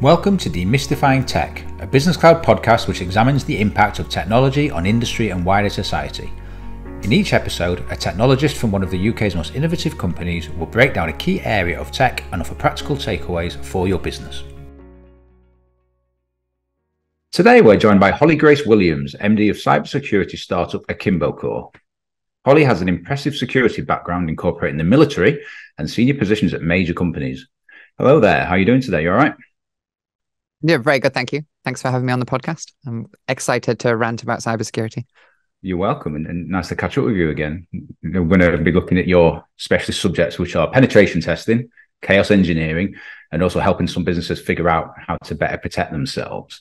Welcome to Demystifying Tech, a BusinessCloud podcast which examines the impact of technology on industry and wider society. In each episode, a technologist from one of the UK's most innovative companies will break down a key area of tech and offer practical takeaways for your business. Today, we're joined by Holly Grace Williams, MD of cybersecurity startup Akimbo Core. Holly has an impressive security background incorporating the military and senior positions at major companies. Hello there. How are you doing today? You all right? Yeah, very good. Thank you. Thanks for having me on the podcast. I'm excited to rant about cybersecurity. You're welcome, and, and nice to catch up with you again. We're going to be looking at your specialist subjects, which are penetration testing, chaos engineering, and also helping some businesses figure out how to better protect themselves.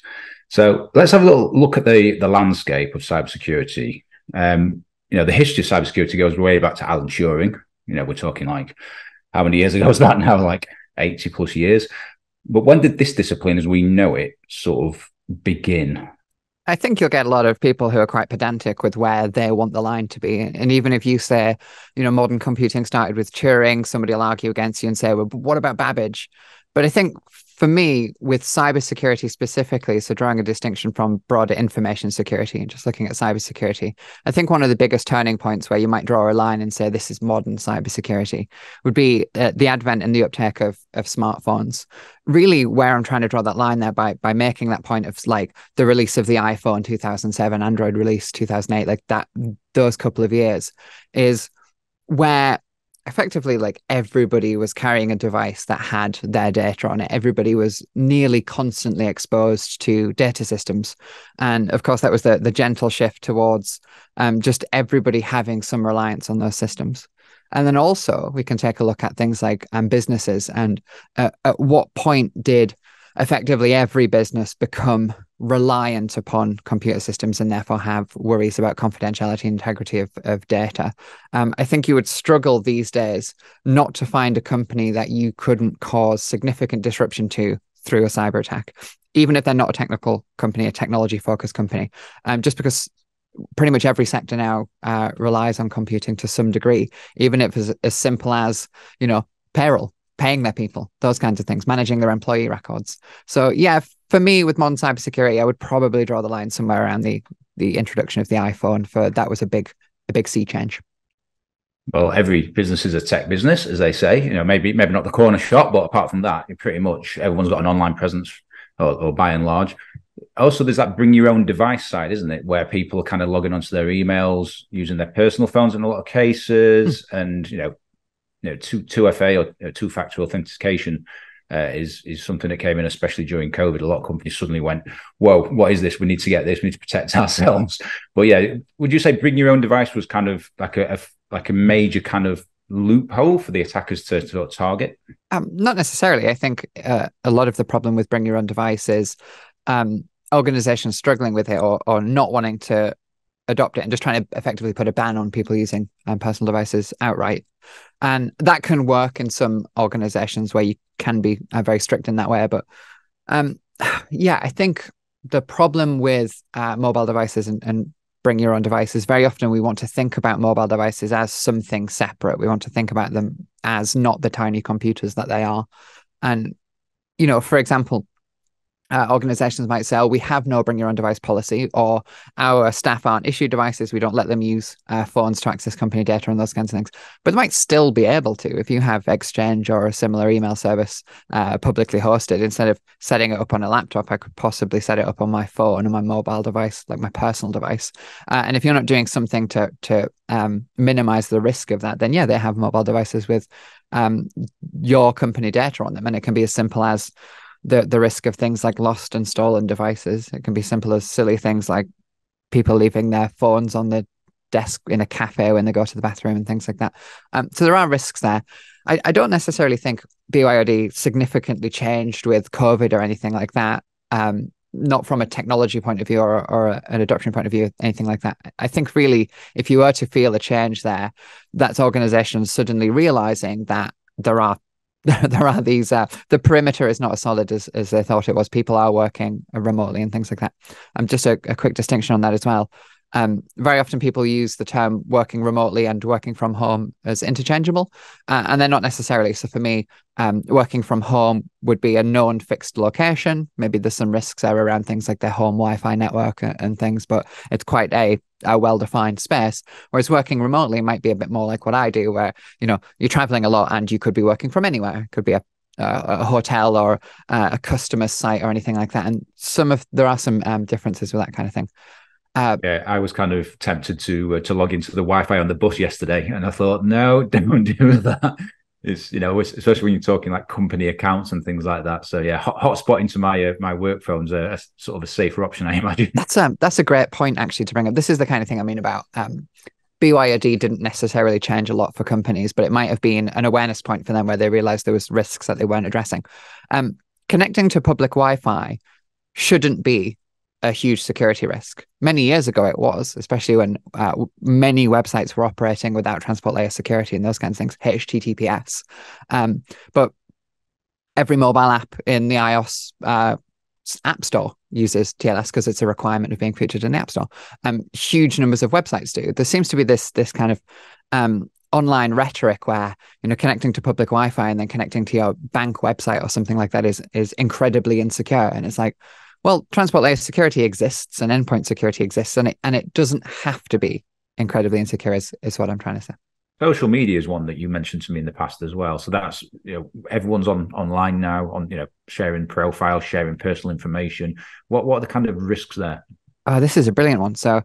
So let's have a little look at the the landscape of cybersecurity. Um, you know, the history of cybersecurity goes way back to Alan Turing. You know, we're talking like how many years ago was that now? Like 80 plus years. But when did this discipline, as we know it, sort of begin? I think you'll get a lot of people who are quite pedantic with where they want the line to be. And even if you say, you know, modern computing started with Turing, somebody will argue against you and say, well, what about Babbage? But I think for me, with cybersecurity specifically, so drawing a distinction from broader information security and just looking at cybersecurity, I think one of the biggest turning points where you might draw a line and say this is modern cybersecurity would be uh, the advent and the uptake of of smartphones. Really, where I'm trying to draw that line there by by making that point of like the release of the iPhone 2007, Android release 2008, like that those couple of years is where effectively like everybody was carrying a device that had their data on it. Everybody was nearly constantly exposed to data systems. And of course that was the the gentle shift towards um, just everybody having some reliance on those systems. And then also we can take a look at things like um, businesses and uh, at what point did effectively every business become reliant upon computer systems and therefore have worries about confidentiality and integrity of, of data. Um, I think you would struggle these days not to find a company that you couldn't cause significant disruption to through a cyber attack, even if they're not a technical company, a technology focused company, um, just because pretty much every sector now uh, relies on computing to some degree, even if it's as simple as, you know, payroll paying their people, those kinds of things, managing their employee records. So yeah, for me with modern cybersecurity, I would probably draw the line somewhere around the the introduction of the iPhone. For that was a big a big sea change. Well, every business is a tech business, as they say. You know, maybe maybe not the corner shop, but apart from that, pretty much everyone's got an online presence, or, or by and large. Also, there's that bring your own device side, isn't it, where people are kind of logging onto their emails using their personal phones in a lot of cases, mm. and you know, you know, two two FA or two factor authentication uh, is is something that came in, especially during COVID. A lot of companies suddenly went, "Whoa, what is this? We need to get this. We need to protect ourselves." But yeah, would you say bring your own device was kind of like a, a like a major kind of loophole for the attackers to, to target? Um, not necessarily. I think uh, a lot of the problem with bring your own device is um, organizations struggling with it or or not wanting to adopt it and just trying to effectively put a ban on people using um, personal devices outright. And that can work in some organizations where you can be uh, very strict in that way. But um, yeah, I think the problem with uh, mobile devices and, and bring your own devices, very often we want to think about mobile devices as something separate. We want to think about them as not the tiny computers that they are. And, you know, for example, uh, organizations might say, oh, we have no bring your own device policy, or our staff aren't issued devices. We don't let them use uh, phones to access company data and those kinds of things. But they might still be able to if you have Exchange or a similar email service uh, publicly hosted. Instead of setting it up on a laptop, I could possibly set it up on my phone or my mobile device, like my personal device. Uh, and if you're not doing something to to um, minimize the risk of that, then yeah, they have mobile devices with um, your company data on them, and it can be as simple as the the risk of things like lost and stolen devices. It can be simple as silly things like people leaving their phones on the desk in a cafe when they go to the bathroom and things like that. Um, so there are risks there. I, I don't necessarily think BYOD significantly changed with COVID or anything like that. Um, not from a technology point of view or, or a, an adoption point of view, anything like that. I think really, if you were to feel a change there, that's organizations suddenly realizing that there are there are these uh, the perimeter is not as solid as, as they thought it was. People are working remotely and things like that. Um just a, a quick distinction on that as well um, very often people use the term working remotely and working from home as interchangeable, uh, and they're not necessarily. So for me, um, working from home would be a known fixed location. Maybe there's some risks there around things like their home Wi-Fi network and, things, but it's quite a, a well-defined space. Whereas working remotely might be a bit more like what I do, where you know you're traveling a lot and you could be working from anywhere. It could be a a hotel or uh, a customer site or anything like that. And some of there are some um, differences with that kind of thing. Uh, yeah, I was kind of tempted to uh, to log into the Wi-Fi on the bus yesterday, and I thought, no, don't do that. It's you know, especially when you're talking like company accounts and things like that. So yeah, hot, hotspot into my uh, my work phone's a, a, sort of a safer option, I imagine. That's um that's a great point actually to bring up. This is the kind of thing I mean about um BYOD didn't necessarily change a lot for companies, but it might have been an awareness point for them where they realized there was risks that they weren't addressing. Um, connecting to public Wi-Fi shouldn't be a huge security risk. Many years ago, it was, especially when uh, many websites were operating without transport layer security and those kinds of things, HTTPS. Um, but every mobile app in the iOS uh, app store uses TLS because it's a requirement of being featured in the app store. Um, huge numbers of websites do. There seems to be this this kind of um, online rhetoric where you know connecting to public Wi-Fi and then connecting to your bank website or something like that is is incredibly insecure, and it's like well, transport layer security exists and endpoint security exists, and it and it doesn't have to be incredibly insecure. Is is what I'm trying to say. Social media is one that you mentioned to me in the past as well. So that's you know everyone's on online now on you know sharing profiles, sharing personal information. What what are the kind of risks there? Oh, this is a brilliant one. So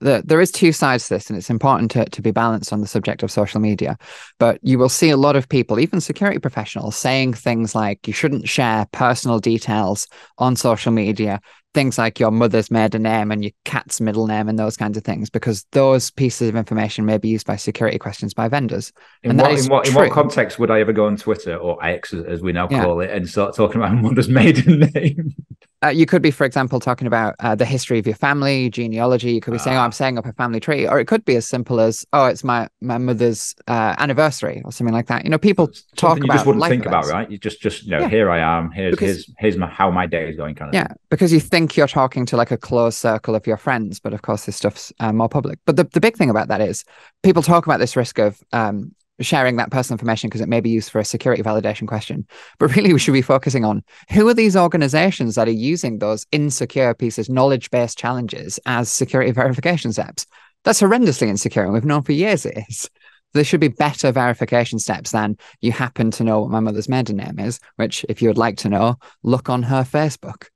the, there is two sides to this, and it's important to, to be balanced on the subject of social media. But you will see a lot of people, even security professionals, saying things like you shouldn't share personal details on social media, things like your mother's maiden name and your cat's middle name and those kinds of things, because those pieces of information may be used by security questions by vendors. In, and what, in, what, in what context would I ever go on Twitter or X, as we now call it, and start talking about mother's maiden name? Uh, you could be, for example, talking about uh, the history of your family, genealogy. You could be uh, saying, "Oh, I'm ah. setting up a family tree," or it could be as simple as, "Oh, it's my my mother's uh, anniversary," or something like that. You know, people talk you about. You just wouldn't think events. about, right? You just, just you know, yeah. here I am. Here's because, here's here's my, how my day is going, kind of. Yeah, thing. because you think you're talking to like a close circle of your friends, but of course, this stuff's uh, more public. But the the big thing about that is people talk about this risk of um, sharing that personal information because it may be used for a security validation question. But really, we should be focusing on who are these organizations that are using those insecure pieces, knowledge based challenges as security verification steps? That's horrendously insecure, and we've known for years it is. There should be better verification steps than you happen to know what my mother's maiden name is, which, if you would like to know, look on her Facebook.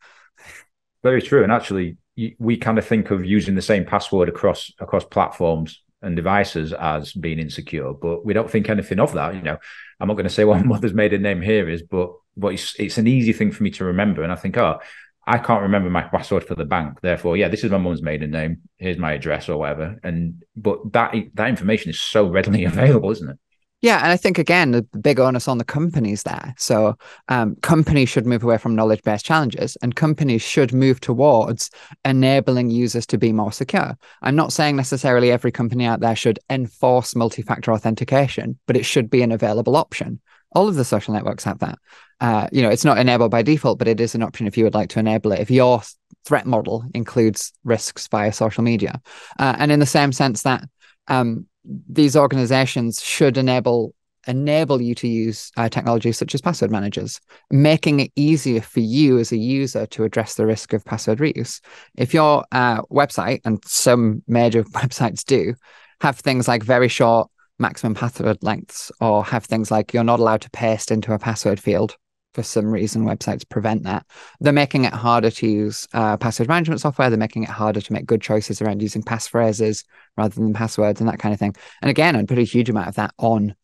Very true. And actually, we kind of think of using the same password across across platforms and devices as being insecure, but we don't think anything of that. You know, I'm not going to say what mother's maiden name here is, but but it's it's an easy thing for me to remember, and I think, oh, I can't remember my password for the bank, therefore, yeah, this is my mum's maiden name. Here's my address or whatever, and but that that information is so readily available, isn't it? Yeah, and I think again the big onus on the companies there. So um, companies should move away from knowledge-based challenges, and companies should move towards enabling users to be more secure. I'm not saying necessarily every company out there should enforce multi-factor authentication, but it should be an available option. All of the social networks have that. Uh, you know, it's not enabled by default, but it is an option if you would like to enable it. If your threat model includes risks via social media, uh, and in the same sense that um, these organizations should enable enable you to use uh, technologies such as password managers, making it easier for you as a user to address the risk of password reuse. If your uh, website, and some major websites do, have things like very short maximum password lengths, or have things like you're not allowed to paste into a password field for some reason websites prevent that. They're making it harder to use uh, password management software. They're making it harder to make good choices around using passphrases rather than passwords and that kind of thing. And again i'd put a huge amount of that on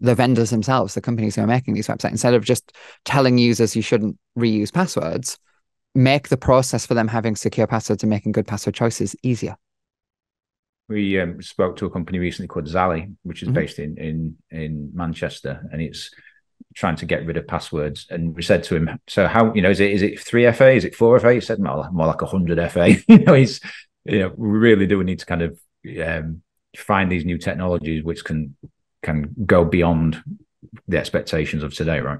the vendors themselves the companies who are making these websites. Instead of just telling users you shouldn't reuse passwords make the process for them having secure passwords and making good password choices easier. We um, spoke to a company recently called Zally, which is mm-hmm. based in in in Manchester, and it's trying to get rid of passwords. And we said to him, "So how you know is it is it three FA? Is it four FA?" He said, "More, more like hundred FA." you know, he's you know we really do need to kind of um, find these new technologies which can can go beyond the expectations of today, right?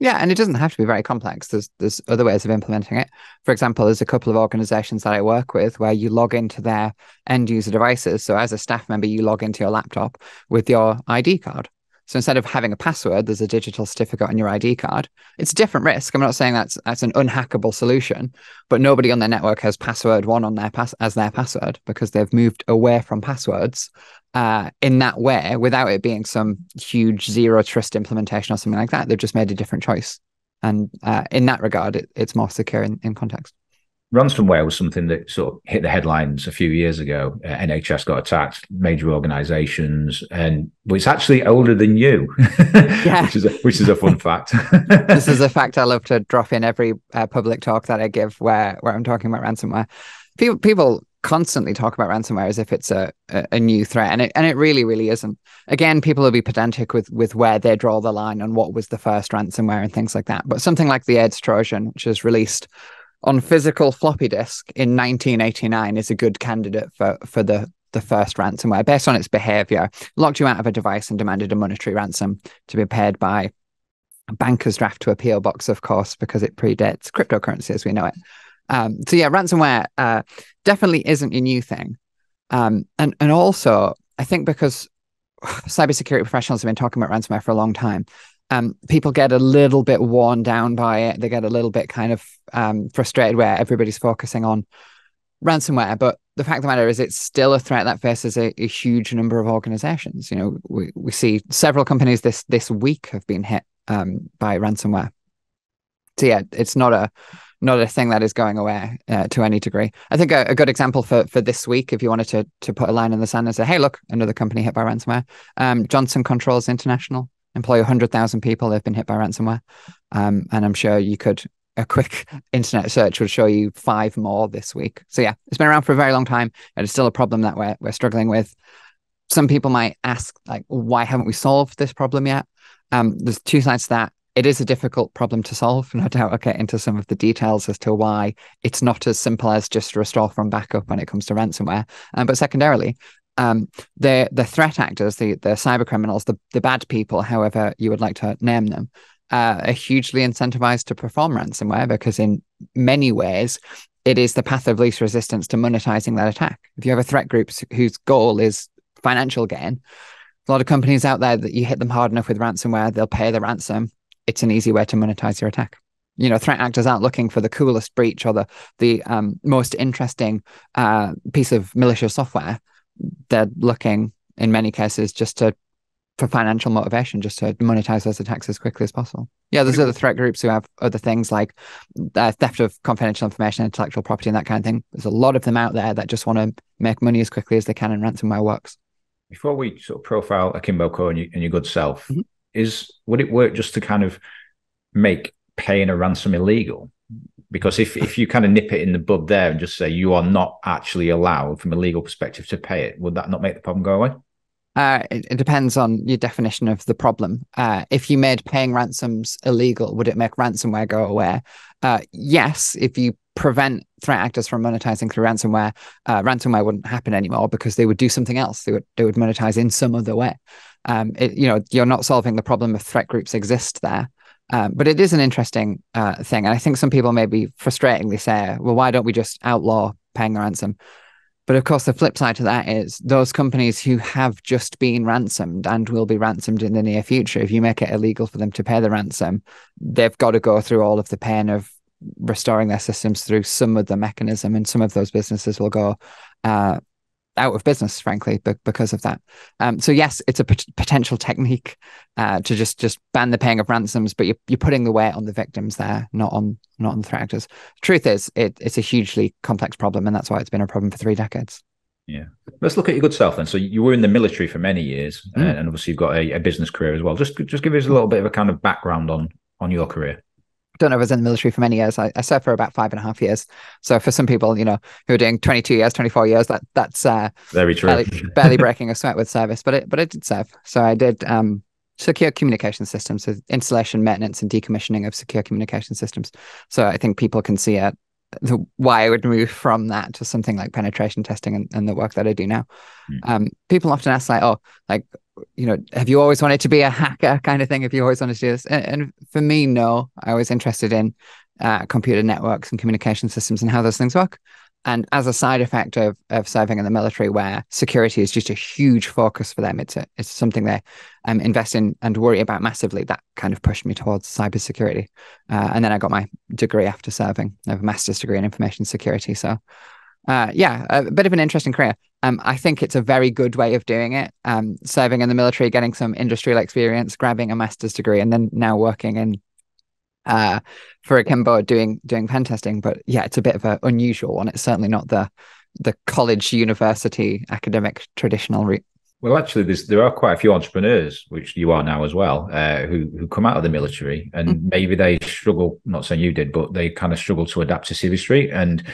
Yeah, and it doesn't have to be very complex. There's there's other ways of implementing it. For example, there's a couple of organizations that I work with where you log into their end user devices. So as a staff member, you log into your laptop with your ID card. So instead of having a password, there's a digital certificate on your ID card. It's a different risk. I'm not saying that's that's an unhackable solution, but nobody on their network has password one on their pass as their password because they've moved away from passwords uh, in that way without it being some huge zero trust implementation or something like that. They've just made a different choice, and uh, in that regard, it, it's more secure in, in context ransomware was something that sort of hit the headlines a few years ago. Uh, NHS got attacked, major organisations, and but it's actually older than you, yeah. which is a, which is a fun fact. this is a fact I love to drop in every uh, public talk that I give, where where I'm talking about ransomware. People people constantly talk about ransomware as if it's a, a, a new threat, and it and it really really isn't. Again, people will be pedantic with with where they draw the line on what was the first ransomware and things like that. But something like the AIDS Trojan, which is released on physical floppy disk in 1989 is a good candidate for for the the first ransomware based on its behavior locked you out of a device and demanded a monetary ransom to be paid by a banker's draft to a PO box, of course, because it predates cryptocurrency as we know it. Um, so yeah, ransomware uh, definitely isn't a new thing, um, and and also I think because cybersecurity professionals have been talking about ransomware for a long time, um, people get a little bit worn down by it. They get a little bit kind of um, frustrated where everybody's focusing on ransomware. But the fact of the matter is, it's still a threat that faces a, a, huge number of organizations. You know, we, we see several companies this this week have been hit um, by ransomware. So yeah, it's not a not a thing that is going away uh, to any degree. I think a, a, good example for for this week, if you wanted to to put a line in the sand and say, "Hey, look, another company hit by ransomware," um, Johnson Controls International employ 100,000 people. They've been hit by ransomware. Um, and I'm sure you could, a quick internet search would show you five more this week. So yeah, it's been around for a very long time. And it's still a problem that we're, we're struggling with. Some people might ask, like, why haven't we solved this problem yet? Um, there's two sides to that. It is a difficult problem to solve. No doubt I'll get into some of the details as to why it's not as simple as just restore from backup when it comes to ransomware. Um, but secondarily, um, the the threat actors, the the cyber criminals, the the bad people, however you would like to name them, uh, are hugely incentivized to perform ransomware because in many ways it is the path of least resistance to monetizing that attack. If you have a threat group whose goal is financial gain, a lot of companies out there that you hit them hard enough with ransomware, they'll pay the ransom. It's an easy way to monetize your attack you know threat actors aren't looking for the coolest breach or the the um, most interesting uh, piece of malicious software they're looking in many cases just to for financial motivation, just to monetize those attacks as quickly as possible. Yeah, there's other threat groups who have other things like uh, theft of confidential information, intellectual property, and that kind of thing. There's a lot of them out there that just want to make money as quickly as they can, and ransomware works. Before we sort of profile Akimbo Core and, you, and your good self, mm-hmm. is would it work just to kind of make paying a ransom illegal? Because if, if you kind of nip it in the bud there and just say you are not actually allowed from a legal perspective to pay it, would that not make the problem go away? Uh, it, it, depends on your definition of the problem. Uh, if you made paying ransoms illegal, would it make ransomware go away? Uh, yes, if you prevent threat actors from monetizing through ransomware, uh, ransomware wouldn't happen anymore because they would do something else. They would they would monetize in some other way. Um, it, you know, you're not solving the problem if threat groups exist there. Um, but it is an interesting uh, thing. And I think some people maybe frustratingly say, well, why don't we just outlaw paying the ransom? But of course, the flip side to that is those companies who have just been ransomed and will be ransomed in the near future, if you make it illegal for them to pay the ransom, they've got to go through all of the pain of restoring their systems through some of the mechanism. And some of those businesses will go, uh, out of business, frankly, because of that. Um, so yes, it's a potential technique uh, to just just ban the paying of ransoms, but you're, you're putting the weight on the victims there, not on not on the threat actors. Truth is, it, it's a hugely complex problem, and that's why it's been a problem for three decades. Yeah, let's look at your good self then. So you were in the military for many years, mm. and obviously you've got a, a business career as well. Just just give us a little bit of a kind of background on on your career don't know if I was in the military for many years. I, I, served for about five and a half years. So for some people, you know, who are doing 22 years, 24 years, that that's uh, very true. Barely, barely breaking a sweat with service, but it but it did serve. So I did um, secure communication systems, so installation, maintenance, and decommissioning of secure communication systems. So I think people can see it, the, why I would move from that to something like penetration testing and, and the work that I do now. Mm. Um, people often ask like, oh, like you know, have you always wanted to be a hacker kind of thing? Have you always wanted to do this? And, and for me, no. I was interested in uh, computer networks and communication systems and how those things work. And as a side effect of, of serving in the military, where security is just a huge focus for them, it's a, it's something they um, invest in and worry about massively. That kind of pushed me towards cybersecurity. Uh, and then I got my degree after serving. I have a master's degree in information security. So, uh, yeah, a bit of an interesting career. Um, I think it's a very good way of doing it. Um, serving in the military, getting some industrial experience, grabbing a master's degree, and then now working in uh, for Akimbo doing doing pen testing. But yeah, it's a bit of an unusual one. It's certainly not the the college, university, academic traditional route. Well, actually, there are quite a few entrepreneurs, which you are now as well, uh, who who come out of the military and mm-hmm. maybe they struggle. Not saying you did, but they kind of struggle to adapt to Civvy Street and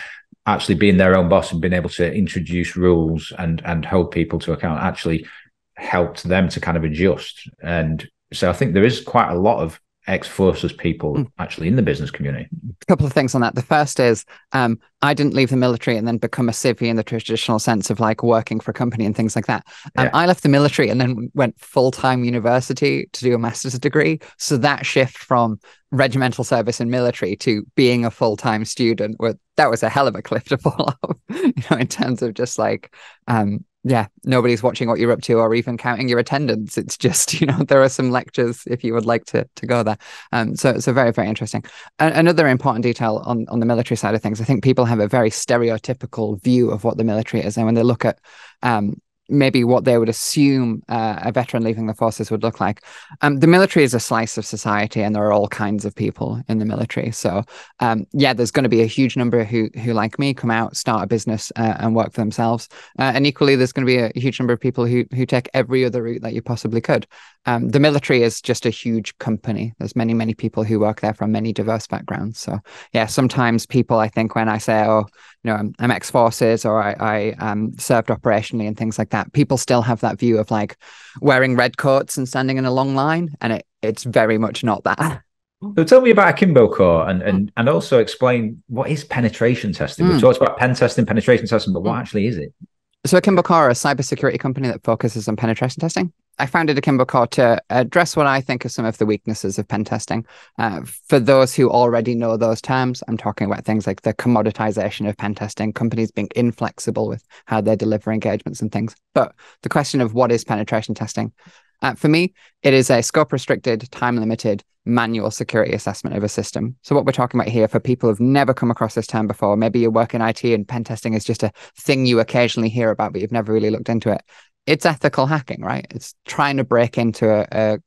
actually being their own boss and being able to introduce rules and and hold people to account actually helped them to kind of adjust. And so I think there is quite a lot of ex forces people mm. actually in the business community? A couple of things on that. The first is um, I didn't leave the military and then become a civvy in the traditional sense of like working for a company and things like that. Um, yeah. I left the military and then went full time university to do a master's degree. So that shift from regimental service and military to being a full time student, that was a hell of a cliff to fall off, you know, in terms of just like um, yeah, nobody's watching what you're up to or even counting your attendance. It's just, you know, there are some lectures if you would like to to go there. Um, so so very very interesting. another important detail on on the military side of things, I think people have a very stereotypical view of what the military is, and when they look at um, maybe what they would assume uh, a veteran leaving the forces would look like. Um, the military is a slice of society, and there are all kinds of people in the military. So, um, yeah, there's going to be a huge number who who like me come out, start a business, uh, and work for themselves. Uh, and equally, there's going to be a huge number of people who who take every other route that you possibly could. Um, the military is just a huge company. There's many many people who work there from many diverse backgrounds. So, yeah, sometimes people, I think, when I say, "Oh, you know, I'm, I'm ex forces," or I, I um, served operationally and things like that people still have that view of like wearing red coats and standing in a long line, and it it's very much not that. So tell me about Akimbo Core and, and, and also explain what is penetration testing. Mm. We've talked about pen testing, penetration testing, but what mm. actually is it? So Akimbo Core, a cybersecurity company that focuses on penetration testing. I founded Akimbo Core to address what I think are some of the weaknesses of pen testing. Uh, for those who already know those terms, I'm talking about things like the commoditization of pen testing, companies being inflexible with how they deliver engagements and things. But the question of what is penetration testing? Uh, for me, it is a scope restricted, time limited manual security assessment of a system. So, what we're talking about here for people who've never come across this term before, maybe you work in IT and pen testing is just a thing you occasionally hear about, but you've never really looked into it it's ethical hacking, right? It's trying to break into a, a,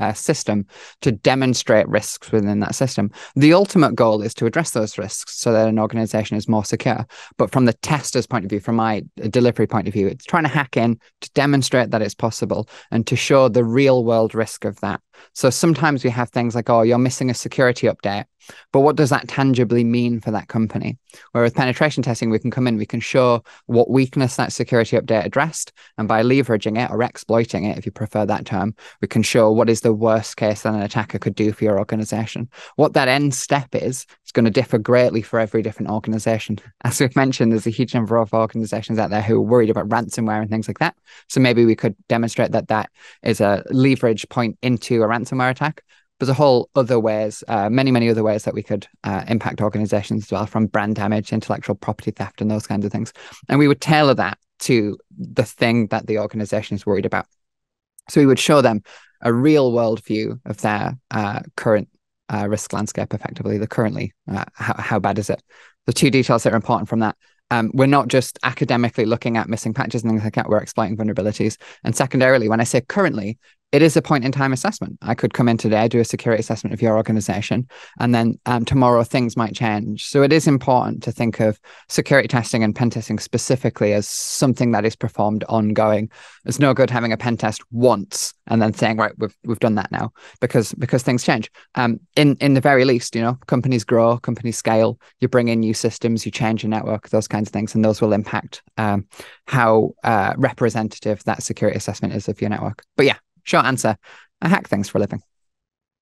a, system to demonstrate risks within that system. The ultimate goal is to address those risks so that an organization is more secure. But from the tester's point of view, from my delivery point of view, it's trying to hack in to demonstrate that it's possible and to show the real world risk of that. So sometimes we have things like, oh, you're missing a security update. But what does that tangibly mean for that company? Where with penetration testing, we can come in, we can show what weakness that security update addressed. And by leveraging it or exploiting it, if you prefer that term, we can show what is the worst case that an attacker could do for your organization. What that end step is, is going to differ greatly for every different organization. As we've mentioned, there's a huge number of organizations out there who are worried about ransomware and things like that. So maybe we could demonstrate that that is a leverage point into a ransomware attack there's a whole other ways, uh, many, many other ways that we could uh, impact organizations as well, from brand damage, intellectual property theft, and those kinds of things. And we would tailor that to the thing that the organization is worried about. So we would show them a real world view of their uh, current uh, risk landscape, effectively, the currently, uh, how, how bad is it? The two details that are important from that um, we're not just academically looking at missing patches and things like that. We're exploiting vulnerabilities. And secondarily, when I say currently, it is a point in time assessment. I could come in today, do a security assessment of your organization, and then um, tomorrow things might change. So it is important to think of security testing and pen testing specifically as something that is performed ongoing. It's no good having a pen test once and then saying, right, we've we've done that now because because things change. Um, in in the very least, you know, companies grow, companies scale. You bring in new systems, you change your network, those kinds of things, and those will impact um, how uh, representative that security assessment is of your network. But yeah, Short answer I hack things for a living.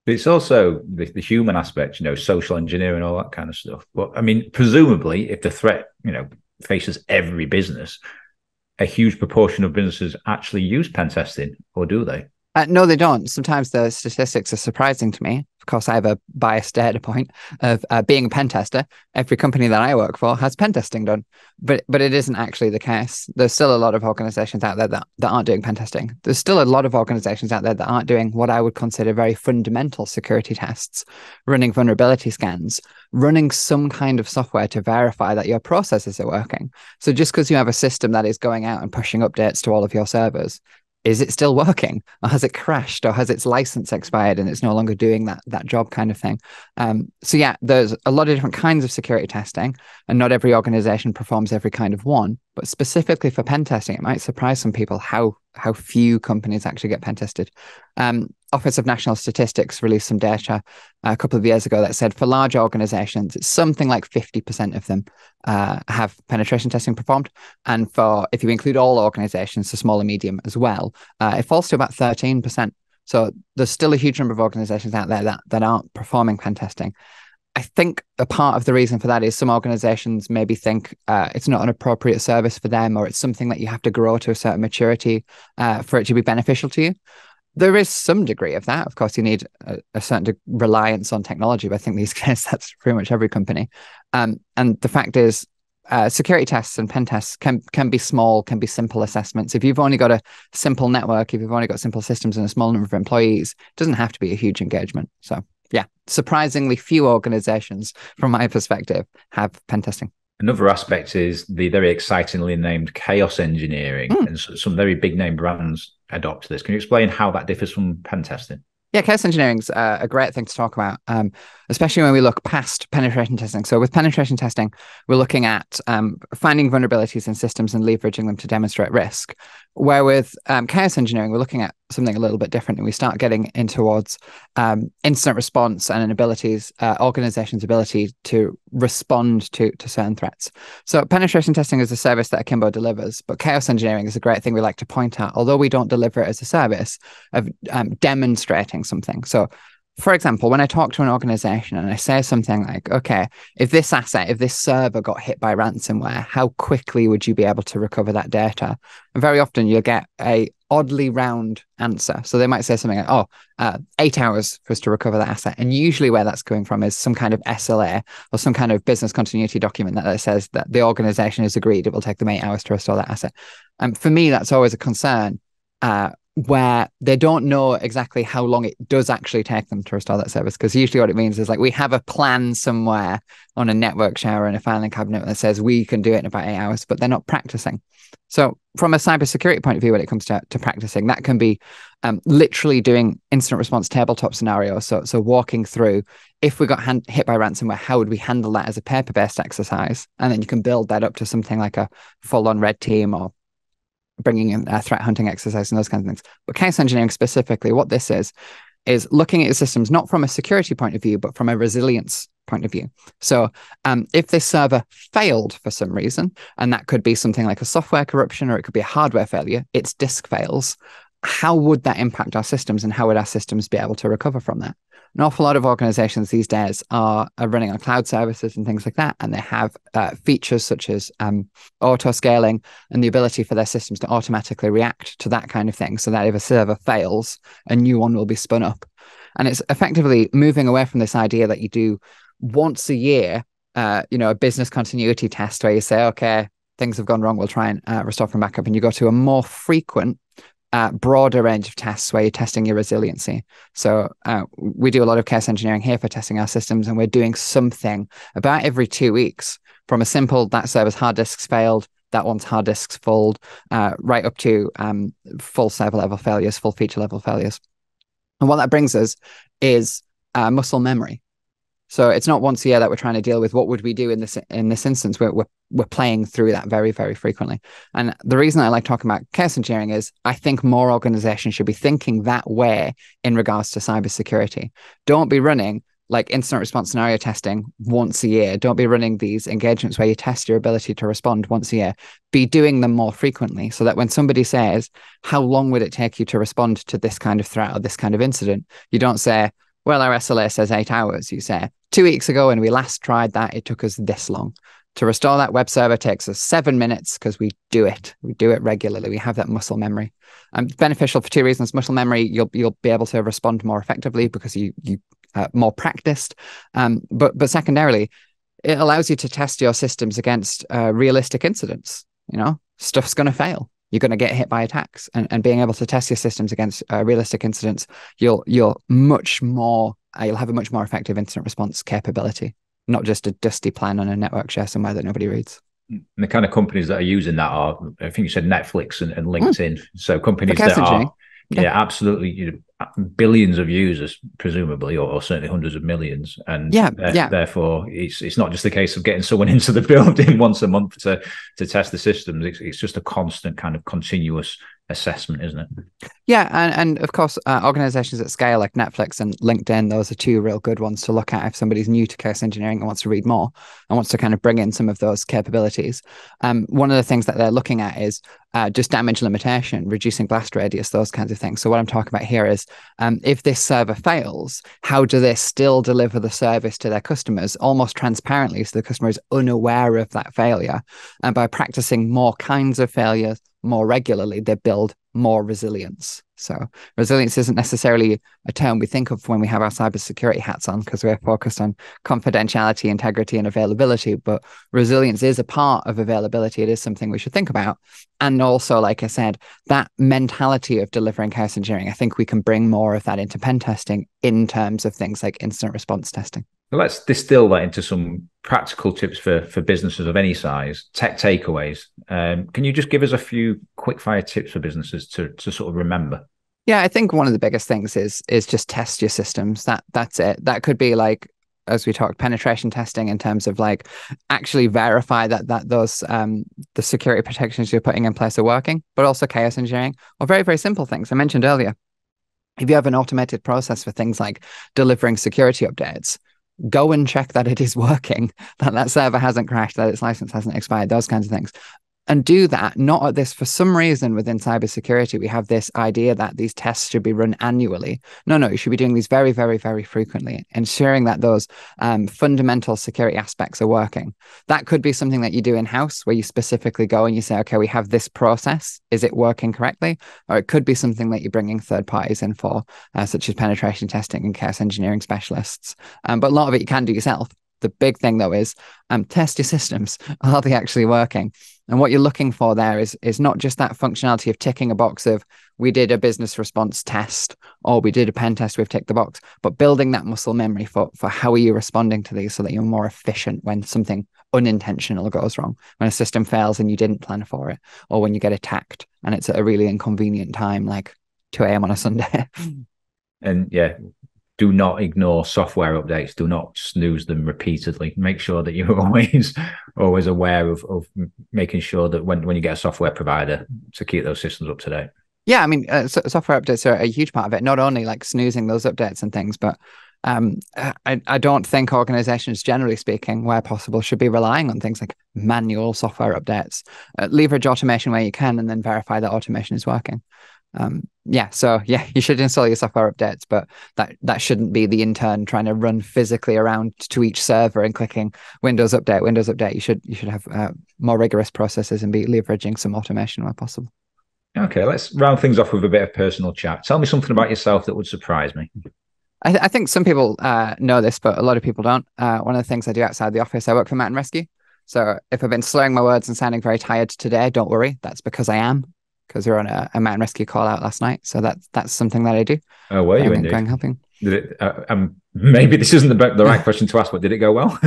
It's also the, the, human aspect, you know, social engineering, all that kind of stuff. But I mean, presumably, if the threat, you know, faces every business, a huge proportion of businesses actually use pen testing, or do they? Uh, no, they don't. Sometimes the statistics are surprising to me. Of course, I have a biased data point of uh, being a pen tester. Every company that I work for has pen testing done, but but it isn't actually the case. There's still a lot of organizations out there that, that aren't doing pen testing. There's still a lot of organizations out there that aren't doing what I would consider very fundamental security tests, running vulnerability scans, running some kind of software to verify that your processes are working. So just because you have a system that is going out and pushing updates to all of your servers is it still working? Or has it crashed? Or has its license expired and it's no longer doing that that job kind of thing? Um, so yeah there's a lot of different kinds of security testing and not every organization performs every kind of one but specifically for pen testing it might surprise some people how how few companies actually get pen tested. Um, Office of National Statistics released some data a couple of years ago that said for large organizations, it's something like 50% of them uh, have penetration testing performed. And for, if you include all organizations, so small and medium as well, uh, it falls to about 13%. So there's still a huge number of organizations out there that, that aren't performing pen testing. I think a part of the reason for that is some organizations maybe think uh, it's not an appropriate service for them or it's something that you have to grow to a certain maturity uh, for it to be beneficial to you there is some degree of that. Of course, you need a, a certain de- reliance on technology, but I think these guys, that's pretty much every company. Um, and the fact is, uh, security tests and pen tests can can be small, can be simple assessments. If you've only got a simple network, if you've only got simple systems and a small number of employees, it doesn't have to be a huge engagement. So, yeah, surprisingly few organizations, from my perspective, have pen testing. Another aspect is the very excitingly named chaos engineering, mm. and some very big name brands adopt this. Can you explain how that differs from pen testing? Yeah, chaos engineering is uh, a great thing to talk about, um, especially when we look past penetration testing. So, with penetration testing, we're looking at um, finding vulnerabilities in systems and leveraging them to demonstrate risk. Where with um, chaos engineering, we're looking at something a little bit different, and we start getting in towards um, incident response and an abilities, uh, organization's ability to respond to to certain threats. So, penetration testing is a service that Akimbo delivers, but chaos engineering is a great thing we like to point at. Although we don't deliver it as a service of um, demonstrating something. So, for example, when I talk to an organization and I say something like, okay, if this asset, if this server got hit by ransomware, how quickly would you be able to recover that data? And very often you'll get a oddly round answer. So they might say something like, oh, uh, eight hours for us to recover that asset. And usually where that's coming from is some kind of SLA or some kind of business continuity document that says that the organization has agreed it will take them eight hours to restore that asset. And for me, that's always a concern. Uh, where they don't know exactly how long it does actually take them to restore that service. Because usually what it means is like we have a plan somewhere on a network share and a filing cabinet that says we can do it in about eight hours, but they're not practicing. So from a cybersecurity point of view, when it comes to, to practicing, that can be um, literally doing incident response tabletop scenarios. So, so walking through if we got hand, hit by ransomware, how would we handle that as a paper-based exercise? And then you can build that up to something like a full-on red team or bringing in uh, threat hunting exercise and those kinds of things. But chaos engineering specifically, what this is, is looking at your systems not from a security point of view, but from a resilience point of view. So, um, if this server failed for some reason, and that could be something like a software corruption or it could be a hardware failure, its disk fails, how would that impact our systems and how would our systems be able to recover from that? an awful lot of organizations these days are, are running on cloud services and things like that. And they have uh, features such as um, auto scaling and the ability for their systems to automatically react to that kind of thing. So that if a server fails, a new one will be spun up. And it's effectively moving away from this idea that you do once a year, uh, you know, a business continuity test where you say, okay, things have gone wrong, we'll try and uh, restore from backup. And you go to a more frequent uh, broader range of tests where you're testing your resiliency. So uh, we do a lot of chaos engineering here for testing our systems, and we're doing something about every two weeks from a simple that server's hard disks failed, that one's hard disks full, uh, right up to um, full server level failures, full feature level failures. And what that brings us is uh, muscle memory. So it's not once a year that we're trying to deal with what would we do in this in this instance. We're, we're we're playing through that very very frequently. And the reason I like talking about chaos engineering is I think more organizations should be thinking that way in regards to cybersecurity. Don't be running like incident response scenario testing once a year. Don't be running these engagements where you test your ability to respond once a year. Be doing them more frequently so that when somebody says, How long would it take you to respond to this kind of threat or this kind of incident? You don't say, Well, our SLA says eight hours. You say, two weeks ago when we last tried that, it took us this long. To restore that web server takes us seven minutes because we do it. We do it regularly. We have that muscle memory. Um, beneficial for two reasons. Muscle memory, you'll you'll be able to respond more effectively because you you uh, more practiced. Um, but but secondarily, it allows you to test your systems against uh, realistic incidents. You know, stuff's going to fail. You're going to get hit by attacks, and, and being able to test your systems against uh, realistic incidents, you'll you'll much more uh, you'll have a much more effective incident response capability not just a dusty plan on a network share somewhere that nobody reads. And the kind of companies that are using that are, I think you said Netflix and, and hmm. LinkedIn. Mm. So companies that are, yeah, yeah absolutely, you know, billions of users, presumably, or, or, certainly hundreds of millions, and yeah, yeah. therefore, it's it's not just a case of getting someone into the building once a month to to test the systems. It's, it's just a constant kind of continuous assessment, isn't it? Yeah, and and of course, uh, organizations at scale like Netflix and LinkedIn, those are two real good ones to look at if somebody's new to chaos engineering and wants to read more and wants to kind of bring in some of those capabilities. Um, one of the things that they're looking at is uh, just damage limitation, reducing blast radius, those kinds of things. So what I'm talking about here is um, if this server fails, how do they still deliver the service to their customers almost transparently, so the customer is unaware of that failure, and by practicing more kinds of failures more regularly, they build more resilience. So resilience isn't necessarily a term we think of when we have our cybersecurity hats on because we're focused on confidentiality, integrity, and availability. But resilience is a part of availability. It is something we should think about. And also, like I said, that mentality of delivering chaos engineering, I think we can bring more of that into pen testing in terms of things like incident response testing. Let's distill that into some practical tips for for businesses of any size. Tech takeaways. Um, can you just give us a few quick fire tips for businesses to to sort of remember? Yeah, I think one of the biggest things is is just test your systems. That that's it. That could be like as we talked penetration testing in terms of like actually verify that that those um the security protections you're putting in place are working, but also chaos engineering or very very simple things I mentioned earlier. If you have an automated process for things like delivering security updates, go and check that it is working, that that server hasn't crashed, that its license hasn't expired, those kinds of things and do that not at this for some reason within cybersecurity we have this idea that these tests should be run annually. No no you should be doing these very very very frequently ensuring that those um, fundamental security aspects are working. That could be something that you do in house where you specifically go and you say okay we have this process. Is it working correctly? Or it could be something that you're bringing third parties in for uh, such as penetration testing and chaos engineering specialists. Um, but a lot of it you can do yourself the big thing though is um, test your systems. Are they actually working? And what you're looking for there is is not just that functionality of ticking a box of we did a business response test or we did a pen test, we've ticked the box, but building that muscle memory for for how are you responding to these so that you're more efficient when something unintentional goes wrong, when a system fails and you didn't plan for it, or when you get attacked and it's at a really inconvenient time, like 2 a.m. on a Sunday. and yeah, do not ignore software updates. Do not snooze them repeatedly. Make sure that you're always always aware of, of making sure that when, when you get a software provider to keep those systems up to date. Yeah, I mean, uh, so software updates are a huge part of it. Not only like snoozing those updates and things, but um, I, I don't think organizations, generally speaking, where possible, should be relying on things like manual software updates. Uh, leverage automation where you can, and then verify that automation is working um, yeah, so yeah, you should install your software updates, but that that shouldn't be the intern trying to run physically around to each server and clicking Windows Update, Windows Update. You should you should have uh, more rigorous processes and be leveraging some automation where possible. Okay, let's round things off with a bit of personal chat. Tell me something about yourself that would surprise me. I, th- I think some people uh, know this, but a lot of people don't. Uh, one of the things I do outside the office, I work for Mountain Rescue. So if I've been slurring my words and sounding very tired today, don't worry. That's because I am because we were on a, a mountain rescue call out last night. So that's that's something that I do. Oh, were you indeed? Going helping. Did it? Uh, um, maybe this isn't the the right question to ask, but did it go well?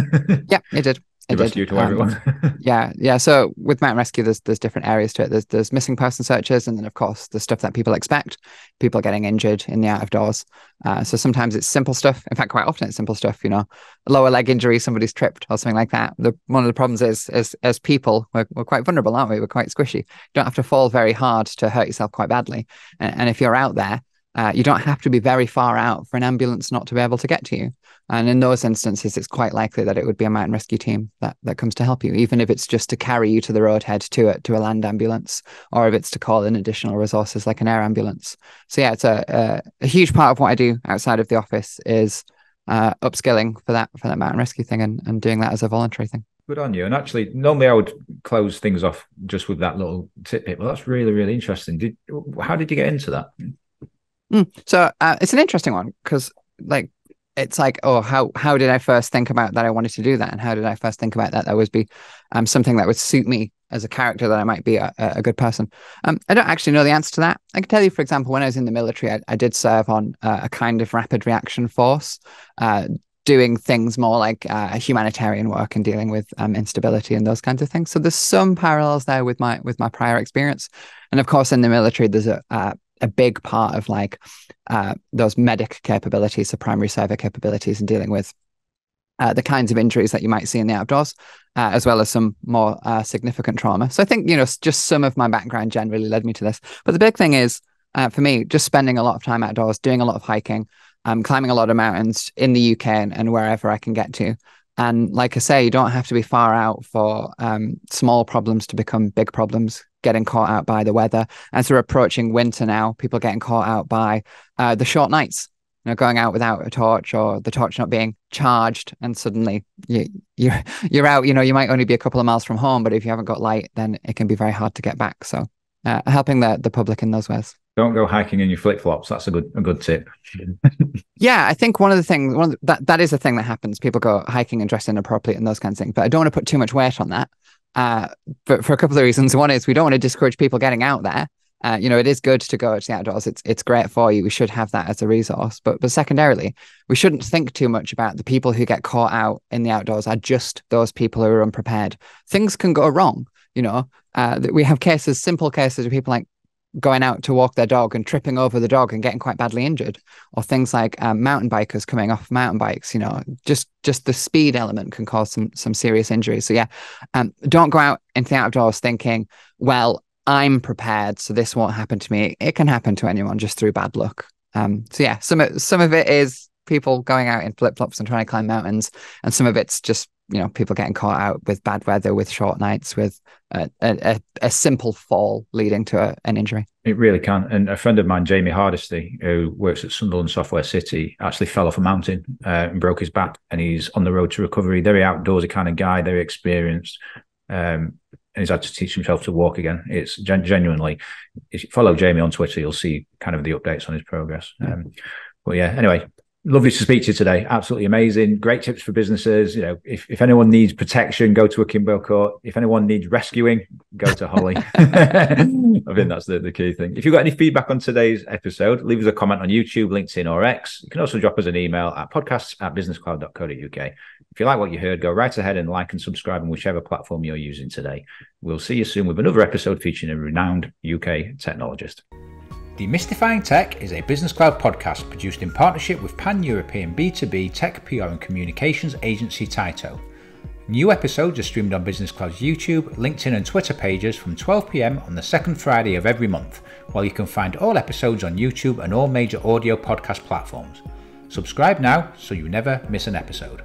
yeah, it did. It rescue to everyone. Um, yeah, yeah. So with mountain rescue, there's there's different areas to it. There's there's missing person searches, and then of course the stuff that people expect, people getting injured in the out of doors. Uh, so sometimes it's simple stuff. In fact, quite often it's simple stuff. You know, lower leg injury, somebody's tripped or something like that. The one of the problems is as as people, we're, we're quite vulnerable, aren't we? We're quite squishy. You don't have to fall very hard to hurt yourself quite badly. And, and if you're out there, uh, you don't have to be very far out for an ambulance not to be able to get to you. And in those instances, it's quite likely that it would be a mountain rescue team that, that comes to help you, even if it's just to carry you to the roadhead to a, to a land ambulance, or if it's to call in additional resources like an air ambulance. So yeah, it's a, a, a huge part of what I do outside of the office is uh, upskilling for that for that mountain rescue thing and, and doing that as a voluntary thing. Good on you. And actually, normally I would close things off just with that little tidbit, but that's really, really interesting. Did how did you get into that? Mm. So uh, it's an interesting one because, like, it's like, oh, how how did I first think about that? I wanted to do that, and how did I first think about that? That would be um, something that would suit me as a character. That I might be a, a good person. Um, I don't actually know the answer to that. I can tell you, for example, when I was in the military, I, I did serve on uh, a kind of rapid reaction force. Uh, doing things more like uh, humanitarian work and dealing with um, instability and those kinds of things. So there's some parallels there with my with my prior experience, and of course in the military there's a a big part of like uh, those medic capabilities, so primary survey capabilities, and dealing with uh, the kinds of injuries that you might see in the outdoors, uh, as well as some more uh, significant trauma. So I think you know just some of my background generally led me to this. But the big thing is uh, for me just spending a lot of time outdoors, doing a lot of hiking, um, climbing a lot of mountains in the UK and, and wherever I can get to. And like I say, you don't have to be far out for um, small problems to become big problems, getting caught out by the weather. As we're approaching winter now, people getting caught out by uh, the short nights, you know, going out without a torch or the torch not being charged. And suddenly you, you're, you're out, you know, you might only be a couple of miles from home, but if you haven't got light, then it can be very hard to get back. So uh, helping the, the public in those ways don't go hiking in your flip flops. That's a good a good tip. yeah, I think one of the things one the, that that is a thing that happens. People go hiking and dress inappropriately and those kinds of things. But I don't want to put too much weight on that. Uh, for for a couple of reasons. One is we don't want to discourage people getting out there. Uh, you know, it is good to go to the outdoors. It's it's great for you. We should have that as a resource. But but secondarily, we shouldn't think too much about the people who get caught out in the outdoors are just those people who are unprepared. Things can go wrong. You know, uh, we have cases, simple cases of people like going out to walk their dog and tripping over the dog and getting quite badly injured or things like um, mountain bikers coming off mountain bikes you know just just the speed element can cause some some serious injuries. So yeah um, don't go out into the outdoors thinking well i'm prepared so this won't happen to me. It can happen to anyone just through bad luck. Um, so yeah some of some of it is people going out in flip-flops and trying to climb mountains and some of it's just you know people getting caught out with bad weather with short nights with a, a, a simple fall leading to a, an injury. It really can. And a friend of mine jamie hardisty who works at sunderland software city actually fell off a mountain uh, and broke his back and he's on the road to recovery. Very outdoorsy kind of guy very experienced um, and he's had to teach himself to walk again. It's gen- genuinely if you follow jamie on twitter you'll see kind of the updates on his progress. Um, but yeah anyway lovely to speak to you today. Absolutely amazing. Great tips for businesses. You know, if, if anyone needs protection, go to Akimbo Core. If anyone needs rescuing, go to Holly. I think that's the, the key thing. If you've got any feedback on today's episode, leave us a comment on YouTube, LinkedIn, or X. You can also drop us an email at podcasts at businesscloud.co.uk. If you like what you heard, go right ahead and like and subscribe on whichever platform you're using today. We'll see you soon with another episode featuring a renowned UK technologist. Demystifying Tech is a BusinessCloud podcast produced in partnership with pan European B2B tech PR and communications agency Tyto. New episodes are streamed on BusinessCloud's YouTube, LinkedIn, and Twitter pages from 12 pm on the second Friday of every month, while you can find all episodes on YouTube and all major audio podcast platforms. Subscribe now so you never miss an episode.